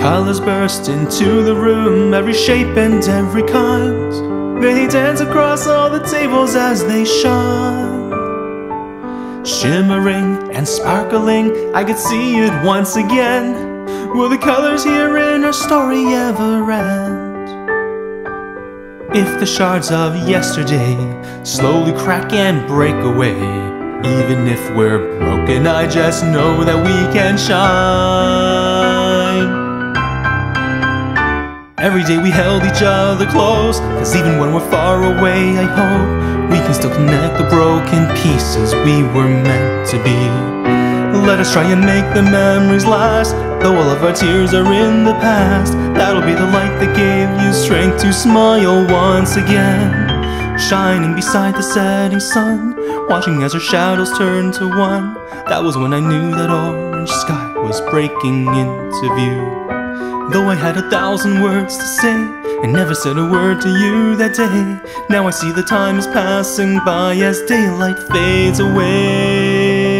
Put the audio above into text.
Colors burst into the room, every shape and every kind. They dance across all the tables as they shine. Shimmering and sparkling, I could see it once again. Will the colors here in our story ever end? If the shards of yesterday slowly crack and break away, even if we're broken, I just know that we can shine. Every day we held each other close, cause even when we're far away, I hope we can still connect the broken pieces we were meant to be. Let us try and make the memories last Though all of our tears are in the past. That'll be the light that gave you strength to smile once again. Shining beside the setting sun Watching as our shadows turn to one. That was when I knew that orange sky was breaking into view Though I had a thousand words to say And never said a word to you that day. Now I see the time is passing by as daylight fades away